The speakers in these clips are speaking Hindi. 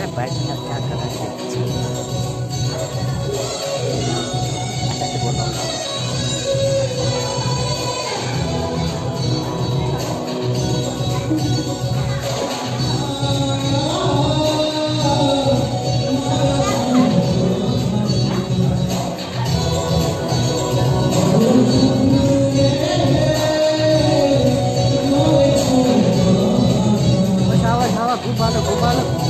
अरे बैठना क्या कर रहे है? अच्छा go बोल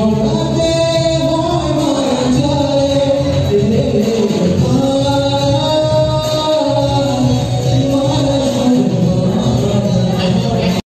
pessoal